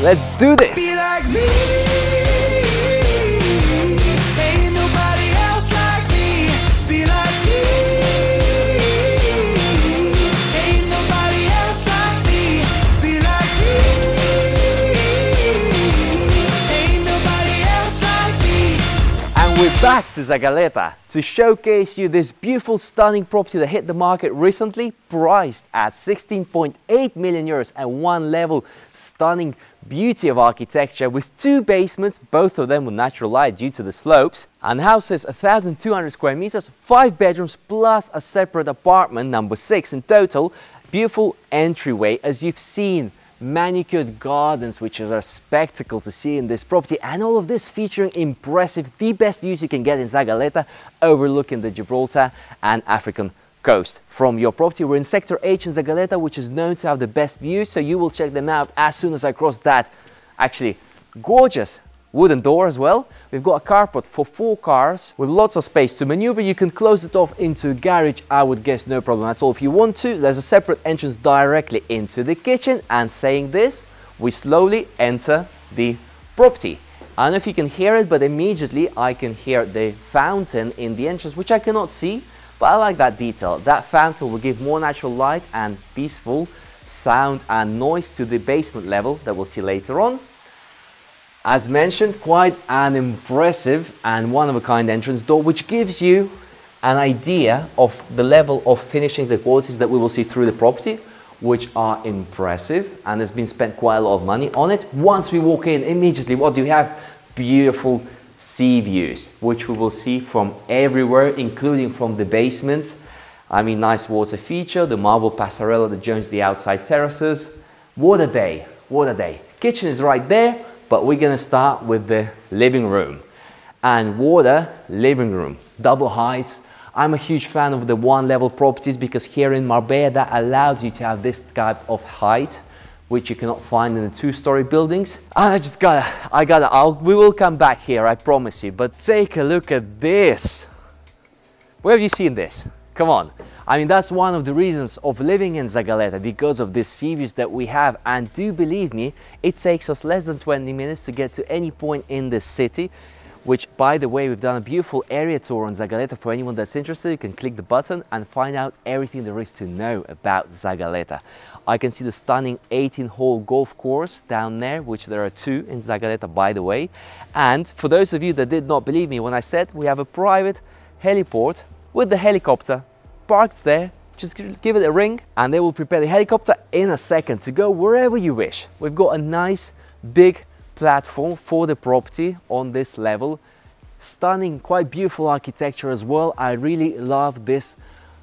Let's do this! Back to Zagaleta to showcase you this beautiful, stunning property that hit the market recently, priced at 16.8 million euros and one level, stunning beauty of architecture with two basements, both of them with natural light due to the slopes. And the house is 1,200 square meters, five bedrooms plus a separate apartment, number six in total. Beautiful entryway, as you've seen manicured gardens, which is a spectacle to see in this property, and all of this featuring impressive, the best views you can get in Zagaleta, overlooking the Gibraltar and African coast from your property. We're in Sector H in Zagaleta, which is known to have the best views, so you will check them out as soon as I cross that. Actually, gorgeous wooden door as well. We've got a carport for four cars with lots of space to maneuver. You can close it off into a garage, I would guess no problem at all. If you want to, there's a separate entrance directly into the kitchen. And saying this, we slowly enter the property. I don't know if you can hear it, but immediately I can hear the fountain in the entrance, which I cannot see, but I like that detail. That fountain will give more natural light and peaceful sound and noise to the basement level that we'll see later on. As mentioned, quite an impressive and one-of-a-kind entrance door, which gives you an idea of the level of finishings and qualities that we will see through the property, which are impressive and has been spent quite a lot of money on it. Once we walk in, immediately, what do we have? Beautiful sea views, which we will see from everywhere, including from the basements. I mean, nice water feature, the marble passerella that joins the outside terraces. What a day, what a day. Kitchen is right there, but we're gonna start with the living room. And water, living room, double height. I'm a huge fan of the one level properties because here in Marbella that allows you to have this type of height which you cannot find in the two-story buildings. And I just gotta, I gotta, I'll, we will come back here, I promise you. But take a look at this. Where have you seen this? Come on. I mean, that's one of the reasons of living in Zagaleta because of this sea views that we have. And do believe me, it takes us less than 20 minutes to get to any point in the city which by the way we've done a beautiful area tour on Zagaleta for anyone that's interested you can click the button and find out everything there is to know about Zagaleta I can see the stunning 18 hole golf course down there which there are two in Zagaleta by the way and for those of you that did not believe me when I said we have a private heliport with the helicopter parked there just give it a ring and they will prepare the helicopter in a second to go wherever you wish we've got a nice big platform for the property on this level. Stunning, quite beautiful architecture as well. I really love this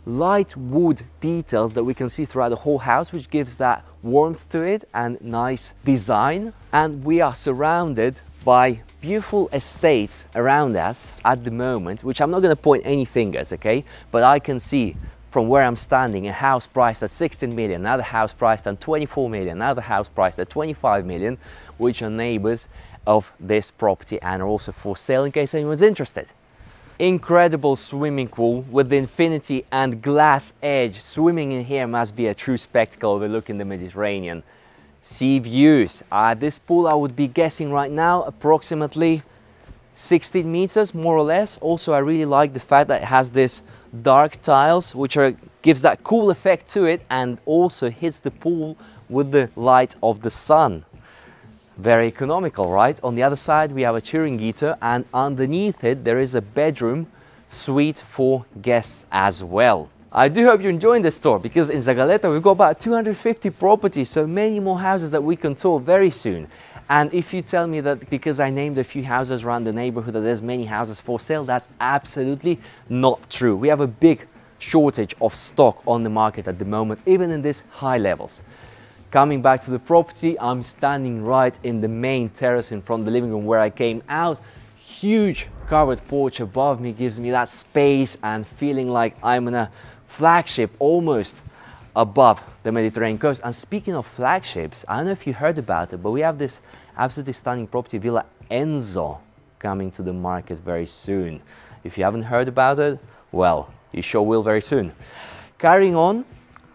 light wood details that we can see throughout the whole house, which gives that warmth to it and nice design. And we are surrounded by beautiful estates around us at the moment, which I'm not going to point any fingers, okay? But I can see from where I'm standing, a house priced at 16 million, another house priced at 24 million, another house priced at 25 million, which are neighbors of this property and are also for sale in case anyone's interested. Incredible swimming pool with the infinity and glass edge. Swimming in here must be a true spectacle overlooking the Mediterranean. Sea views. Uh, this pool I would be guessing right now approximately 16 meters more or less. Also I really like the fact that it has this dark tiles which are gives that cool effect to it and also hits the pool with the light of the sun. Very economical, right? On the other side, we have a chiringuito, and underneath it, there is a bedroom suite for guests as well. I do hope you're enjoying this tour because in Zagaleta, we've got about 250 properties, so many more houses that we can tour very soon. And if you tell me that because I named a few houses around the neighborhood that there's many houses for sale, that's absolutely not true. We have a big shortage of stock on the market at the moment, even in these high levels. Coming back to the property, I'm standing right in the main terrace in front of the living room where I came out. Huge covered porch above me gives me that space and feeling like I'm in a flagship almost above the Mediterranean coast. And speaking of flagships, I don't know if you heard about it, but we have this absolutely stunning property, Villa Enzo, coming to the market very soon. If you haven't heard about it, well, you sure will very soon. Carrying on,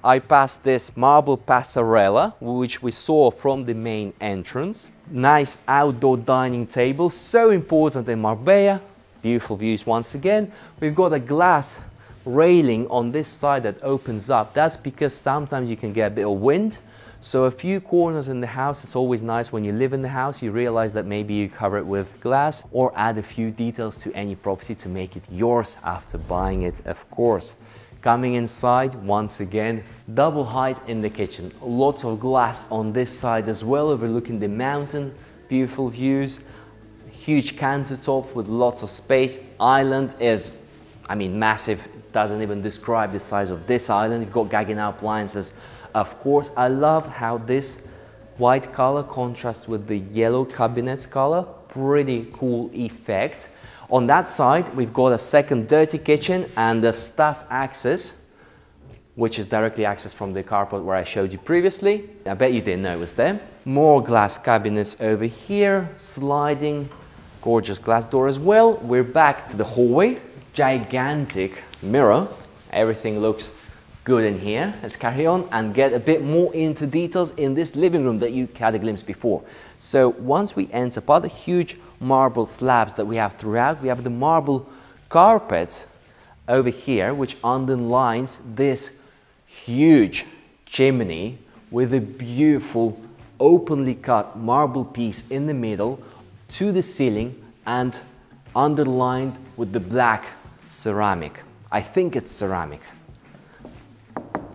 I passed this marble passerella, which we saw from the main entrance. Nice outdoor dining table, so important in Marbella. Beautiful views once again. We've got a glass railing on this side that opens up. That's because sometimes you can get a bit of wind. So a few corners in the house, it's always nice when you live in the house, you realize that maybe you cover it with glass or add a few details to any property to make it yours after buying it, of course. Coming inside, once again, double height in the kitchen. Lots of glass on this side as well, overlooking the mountain. Beautiful views. Huge countertop with lots of space. Island is, I mean, massive. Doesn't even describe the size of this island. You've got Gaggenau appliances. Of course, I love how this white color contrasts with the yellow cabinets color. Pretty cool effect. On that side, we've got a second dirty kitchen and the staff access, which is directly accessed from the carport where I showed you previously. I bet you didn't know it was there. More glass cabinets over here, sliding, gorgeous glass door as well. We're back to the hallway, gigantic mirror. Everything looks good in here. Let's carry on and get a bit more into details in this living room that you had a glimpse before. So once we enter part the huge marble slabs that we have throughout, we have the marble carpet over here, which underlines this huge chimney with a beautiful openly cut marble piece in the middle to the ceiling and underlined with the black ceramic. I think it's ceramic.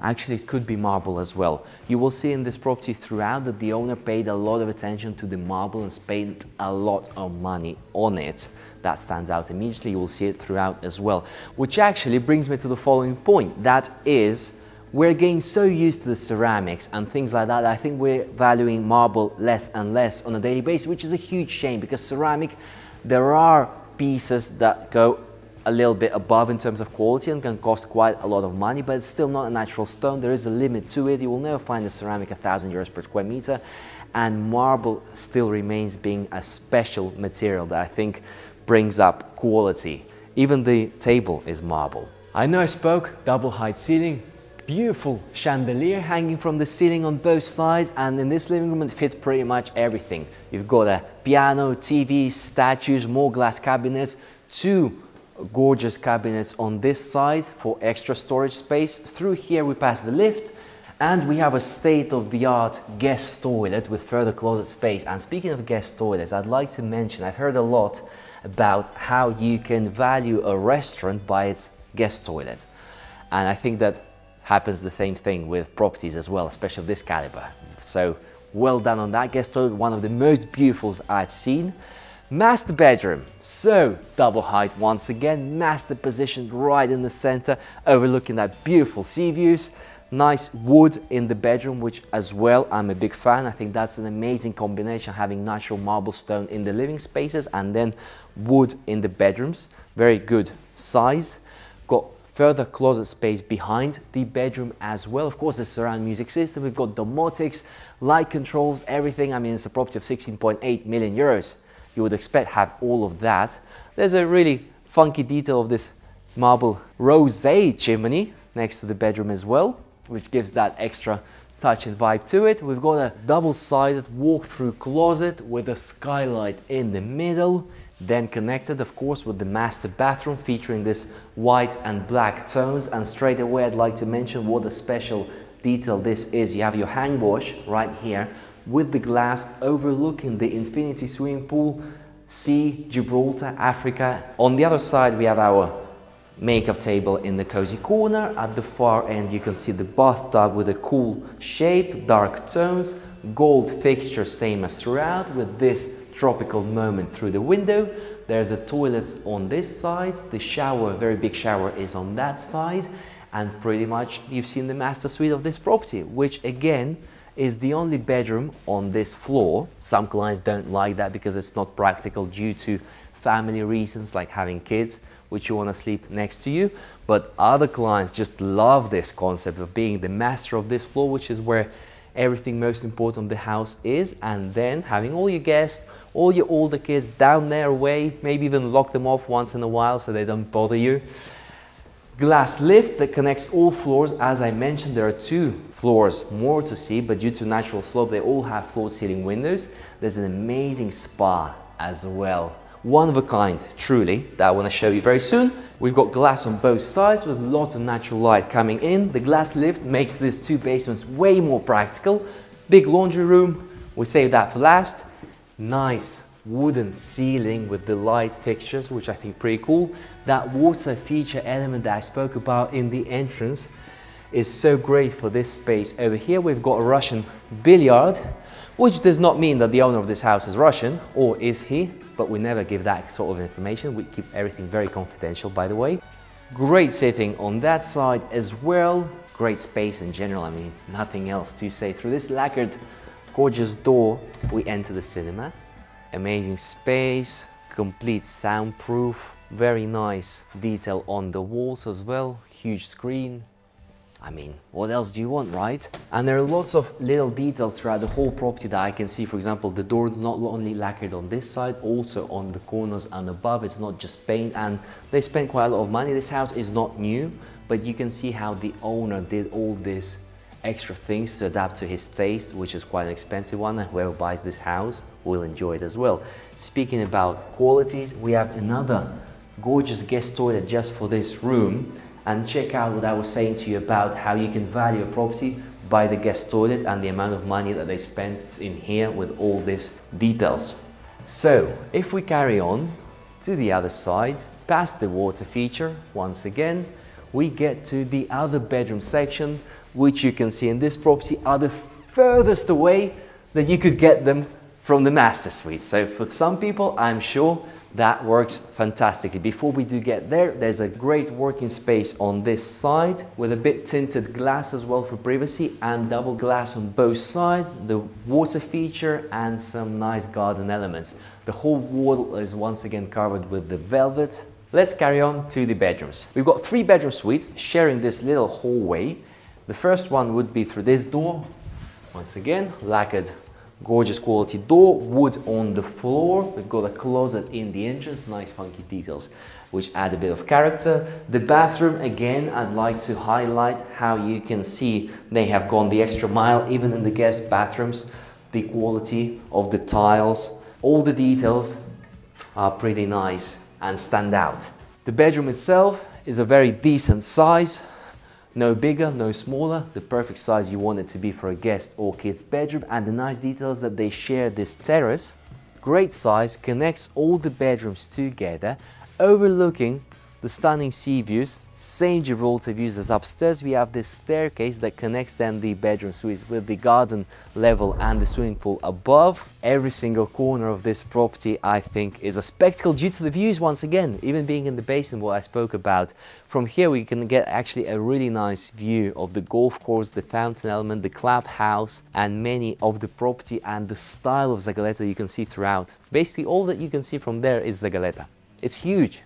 Actually, it could be marble as well. You will see in this property throughout that the owner paid a lot of attention to the marble and spent a lot of money on it. That stands out immediately. You will see it throughout as well. Which actually brings me to the following point. That is, we're getting so used to the ceramics and things like that. I think we're valuing marble less and less on a daily basis, which is a huge shame because ceramic, there are pieces that go a little bit above in terms of quality and can cost quite a lot of money, but it's still not a natural stone. There is a limit to it. You will never find a ceramic a thousand euros per square meter, and marble still remains being a special material that I think brings up quality. Even the table is marble. I know I spoke double height ceiling, beautiful chandelier hanging from the ceiling on both sides and in this living room it fits pretty much everything. You've got a piano, TV, statues, more glass cabinets, two gorgeous cabinets on this side for extra storage space. Through here we pass the lift and we have a state-of-the-art guest toilet with further closet space. And speaking of guest toilets, I'd like to mention, I've heard a lot about how you can value a restaurant by its guest toilet. And I think that happens the same thing with properties as well, especially of this caliber. So well done on that guest toilet, one of the most beautifuls I've seen. Master bedroom, so double height once again, master positioned right in the center, overlooking that beautiful sea views. Nice wood in the bedroom, which as well, I'm a big fan. I think that's an amazing combination, having natural marble stone in the living spaces and then wood in the bedrooms. Very good size. Got further closet space behind the bedroom as well. Of course, the surround music system. We've got domotics, light controls, everything. I mean, it's a property of 16.8 million euros you would expect have all of that. There's a really funky detail of this marble rosé chimney next to the bedroom as well, which gives that extra touch and vibe to it. We've got a double-sided walk-through closet with a skylight in the middle, then connected of course with the master bathroom featuring this white and black tones and straight away I'd like to mention what a special detail this is. You have your hang wash right here with the glass overlooking the infinity swimming pool, sea, Gibraltar, Africa. On the other side, we have our makeup table in the cozy corner. At the far end, you can see the bathtub with a cool shape, dark tones, gold fixture, same as throughout, with this tropical moment through the window. There's a toilet on this side. The shower, very big shower, is on that side. And pretty much you've seen the master suite of this property, which again, is the only bedroom on this floor. Some clients don't like that because it's not practical due to family reasons like having kids which you want to sleep next to you. But other clients just love this concept of being the master of this floor, which is where everything most important in the house is. And then having all your guests, all your older kids down their way maybe even lock them off once in a while so they don't bother you. Glass lift that connects all floors. As I mentioned, there are two floors more to see, but due to natural slope, they all have floor ceiling windows. There's an amazing spa as well. One of a kind, truly, that I want to show you very soon. We've got glass on both sides with lots of natural light coming in. The glass lift makes these two basements way more practical. Big laundry room, we save that for last. Nice wooden ceiling with the light fixtures, which I think pretty cool. That water feature element that I spoke about in the entrance is so great for this space. Over here we've got a Russian billiard, which does not mean that the owner of this house is Russian, or is he? But we never give that sort of information. We keep everything very confidential, by the way. Great sitting on that side as well. Great space in general, I mean, nothing else to say. Through this lacquered, gorgeous door, we enter the cinema. Amazing space, complete soundproof, very nice detail on the walls as well, huge screen. I mean, what else do you want, right? And there are lots of little details throughout the whole property that I can see. For example, the door is not only lacquered on this side, also on the corners and above. It's not just paint and they spent quite a lot of money. This house is not new, but you can see how the owner did all this extra things to adapt to his taste, which is quite an expensive one. And whoever buys this house will enjoy it as well. Speaking about qualities, we have another gorgeous guest toilet just for this room. And check out what I was saying to you about how you can value a property by the guest toilet and the amount of money that they spent in here with all these details. So if we carry on to the other side, past the water feature, once again, we get to the other bedroom section which you can see in this property are the furthest away that you could get them from the master suite. So for some people, I'm sure that works fantastically. Before we do get there, there's a great working space on this side with a bit tinted glass as well for privacy and double glass on both sides, the water feature and some nice garden elements. The whole wall is once again covered with the velvet. Let's carry on to the bedrooms. We've got three bedroom suites sharing this little hallway the first one would be through this door. Once again, lacquered, gorgeous quality door, wood on the floor. We've got a closet in the entrance, nice funky details, which add a bit of character. The bathroom, again, I'd like to highlight how you can see they have gone the extra mile, even in the guest bathrooms. The quality of the tiles, all the details are pretty nice and stand out. The bedroom itself is a very decent size, no bigger, no smaller, the perfect size you want it to be for a guest or kid's bedroom and the nice details that they share this terrace. Great size, connects all the bedrooms together, overlooking the stunning sea views same Gibraltar views as upstairs. We have this staircase that connects then the bedroom suite with the garden level and the swimming pool above. Every single corner of this property, I think, is a spectacle due to the views once again, even being in the basement, what I spoke about. From here, we can get actually a really nice view of the golf course, the fountain element, the clubhouse, and many of the property and the style of Zagaleta you can see throughout. Basically, all that you can see from there is Zagaleta. It's huge.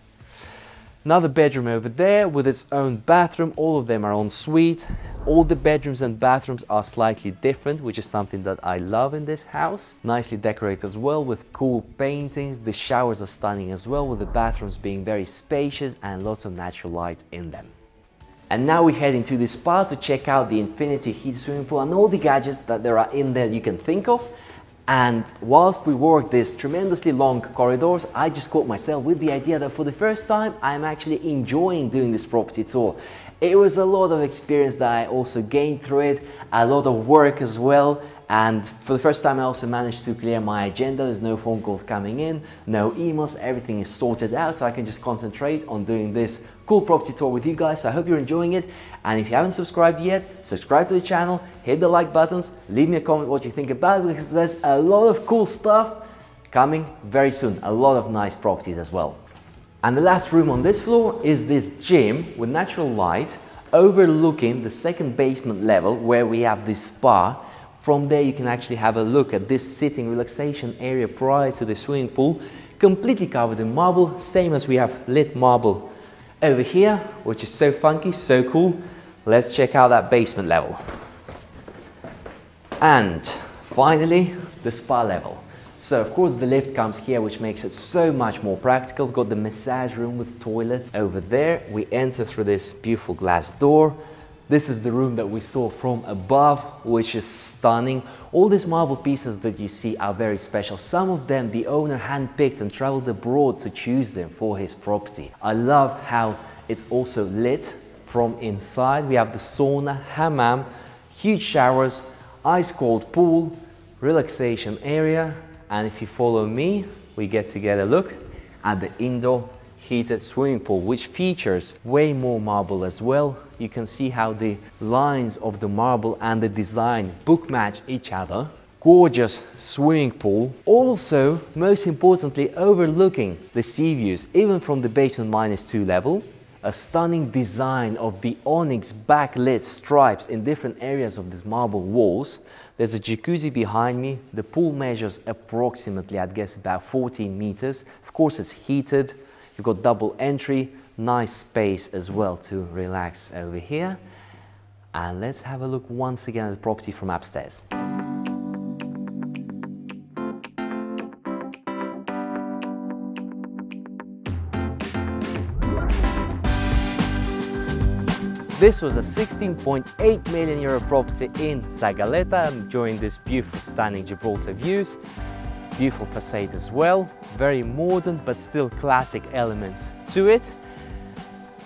Another bedroom over there with its own bathroom. All of them are en suite. All the bedrooms and bathrooms are slightly different, which is something that I love in this house. Nicely decorated as well with cool paintings. The showers are stunning as well, with the bathrooms being very spacious and lots of natural light in them. And now we head into the spa to check out the infinity heat swimming pool and all the gadgets that there are in there you can think of. And whilst we walk these tremendously long corridors, I just caught myself with the idea that for the first time, I'm actually enjoying doing this property tour. It was a lot of experience that I also gained through it, a lot of work as well, and for the first time, I also managed to clear my agenda. There's no phone calls coming in, no emails, everything is sorted out so I can just concentrate on doing this cool property tour with you guys. So I hope you're enjoying it. And if you haven't subscribed yet, subscribe to the channel, hit the like buttons, leave me a comment what you think about it because there's a lot of cool stuff coming very soon. A lot of nice properties as well. And the last room on this floor is this gym with natural light overlooking the second basement level where we have this spa from there you can actually have a look at this sitting relaxation area prior to the swimming pool, completely covered in marble, same as we have lit marble over here, which is so funky, so cool. Let's check out that basement level. And finally, the spa level. So of course the lift comes here which makes it so much more practical. We've got the massage room with toilets over there. We enter through this beautiful glass door. This is the room that we saw from above, which is stunning. All these marble pieces that you see are very special. Some of them the owner handpicked and traveled abroad to choose them for his property. I love how it's also lit from inside. We have the sauna, hammam, huge showers, ice cold pool, relaxation area, and if you follow me, we get to get a look at the indoor heated swimming pool, which features way more marble as well. You can see how the lines of the marble and the design book match each other. Gorgeous swimming pool. Also, most importantly, overlooking the sea views, even from the basement minus two level a stunning design of the onyx backlit stripes in different areas of these marble walls. There's a jacuzzi behind me. The pool measures approximately, I'd guess, about 14 meters. Of course, it's heated. You've got double entry, nice space as well to relax over here. And let's have a look once again at the property from upstairs. This was a 16.8 million euro property in Zagaleta, enjoying this beautiful, stunning Gibraltar views. Beautiful facade as well, very modern but still classic elements to it.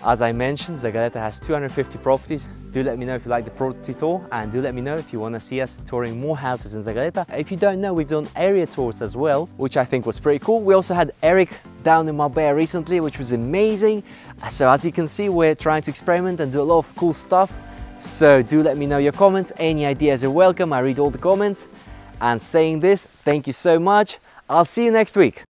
As I mentioned, Zagaleta has 250 properties. Do let me know if you like the property tour and do let me know if you want to see us touring more houses in Zagaleta. If you don't know, we've done area tours as well, which I think was pretty cool. We also had Enes down in Marbella recently, which was amazing. So as you can see, we're trying to experiment and do a lot of cool stuff. So do let me know your comments. Any ideas are welcome. I read all the comments. And saying this, thank you so much. I'll see you next week.